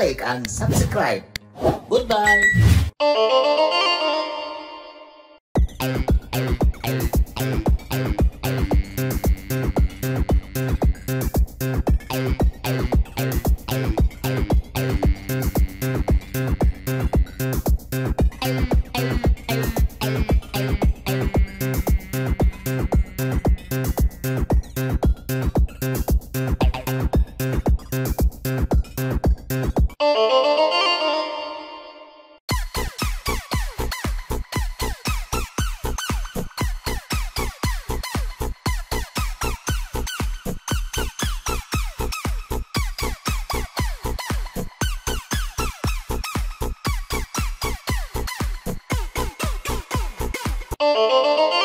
like and subscribe. Goodbye. Música